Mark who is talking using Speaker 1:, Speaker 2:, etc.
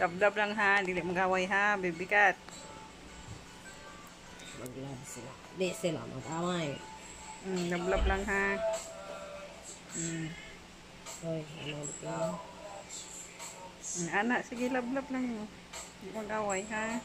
Speaker 1: Love-love lang ha. Dili magaway ha. baby
Speaker 2: cat. Maglang sila. Di sila mag-away.
Speaker 1: Mm, love-love lang ha. Mm.
Speaker 2: Hoy, ano ka?
Speaker 1: Mm, Anak, sige love-love lang mo. Magaway ha.